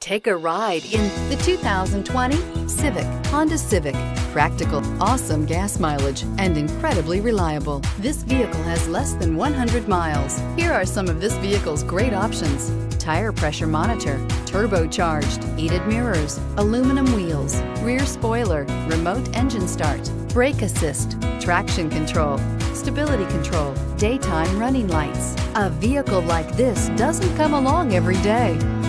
Take a ride in the 2020 Civic, Honda Civic. Practical, awesome gas mileage, and incredibly reliable. This vehicle has less than 100 miles. Here are some of this vehicle's great options. Tire pressure monitor, turbocharged, heated mirrors, aluminum wheels, rear spoiler, remote engine start, brake assist, traction control, stability control, daytime running lights. A vehicle like this doesn't come along every day.